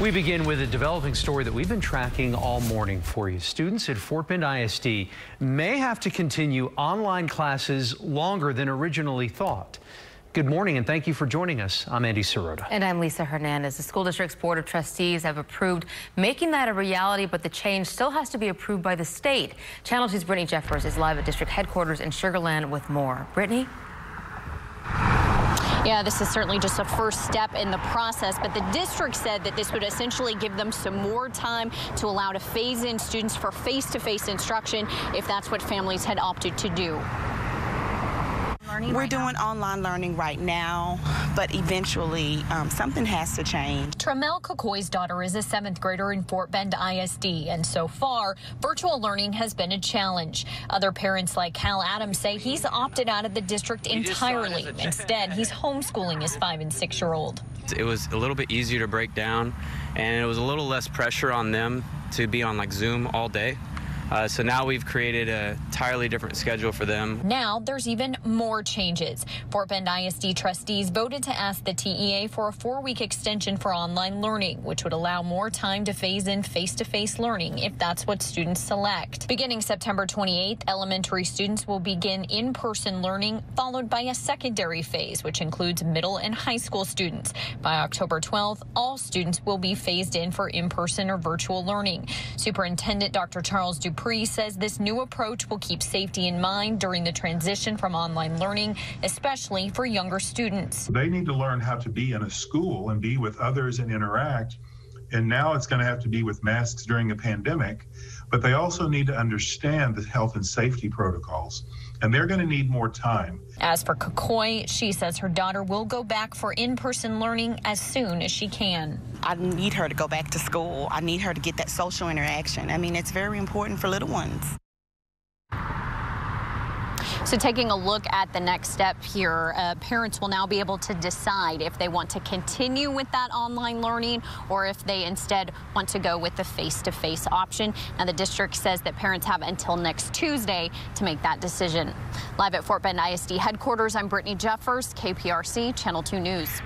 We begin with a developing story that we've been tracking all morning for you. Students at Fort Bend ISD may have to continue online classes longer than originally thought. Good morning and thank you for joining us. I'm Andy Sirota. And I'm Lisa Hernandez. The school district's board of trustees have approved making that a reality, but the change still has to be approved by the state. Channel 2's Brittany Jeffers is live at district headquarters in Sugar Land with more. Brittany? Yeah, this is certainly just a first step in the process, but the district said that this would essentially give them some more time to allow to phase in students for face-to-face -face instruction if that's what families had opted to do learning? We're right doing now? online learning right now, but eventually um, something has to change. Tramel Kokoy's daughter is a seventh grader in Fort Bend ISD, and so far, virtual learning has been a challenge. Other parents like Cal Adams say he's opted out of the district entirely. Instead, he's homeschooling his five and six year old. It was a little bit easier to break down, and it was a little less pressure on them to be on like Zoom all day. Uh, so now we've created a entirely different schedule for them. Now there's even more changes. Fort Bend ISD trustees voted to ask the TEA for a four-week extension for online learning, which would allow more time to phase in face-to-face -face learning if that's what students select. Beginning September 28th, elementary students will begin in-person learning, followed by a secondary phase, which includes middle and high school students. By October 12th, all students will be phased in for in-person or virtual learning. Superintendent Dr. Charles Dupre says this new approach will keep safety in mind during the transition from online learning, especially for younger students. They need to learn how to be in a school and be with others and interact. And now it's going to have to be with masks during a pandemic, but they also need to understand the health and safety protocols and they're going to need more time. As for Kokoy, she says her daughter will go back for in-person learning as soon as she can. I need her to go back to school. I need her to get that social interaction. I mean, it's very important for little ones. So taking a look at the next step here, uh, parents will now be able to decide if they want to continue with that online learning or if they instead want to go with the face-to-face -face option. Now the district says that parents have until next Tuesday to make that decision. Live at Fort Bend ISD headquarters, I'm Brittany Jeffers, KPRC Channel 2 News.